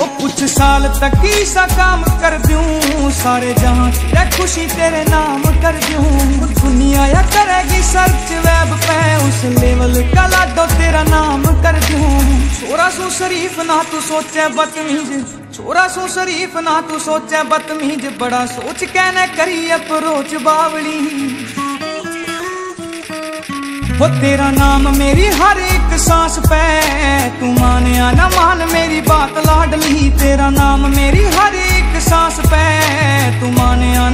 ਉਹ ਕੁਛ ਸਾਲ ਤੱਕ ਹੀ ਸਾ ਕੰਮ ਕਰ ਦਿਉ? ਸਾਰੇ ਜਹਾਂ ਤੇ ਖੁਸ਼ੀ ਤੇਰੇ ਨਾਮ ਕਰ ਦਿਉ। ਦੁਨੀਆ ਆ ਕਰੇਗੀ ਸਰਚ ਵੈਬ ਪੈ, ਉਸ ਲੈਵਲ ਕਾ ਲਾਡੋ ਤੇਰਾ ਨਾਮ ਕਰ ਦਿਉ। ਛੋਰਾ ਸੋ ਸ਼ਰੀਫ ਨਾ ਤੂੰ ਸੋਚੇ ਬਤਮੀਜ਼ ਛੋਰਾ ਸੋ ਸ਼ਰੀਫ ਨਾ ਤੂੰ ਸੋਚੇ ਬਤਮੀਜ਼ ਬੜਾ ਸੋਚ ਕੇ ਨਾ ਕਰੀ ਅਪਰੋਚ ਬਾਵਲੀ। ਉਹ ਤੇਰਾ ਨਾਮ ਮੇਰੀ ਹਰ ਇੱਕ ਸਾਹ ਸਾਂਸ ਪੈ तेरा नाम मेरी हर एक सांस पे। तू मानिया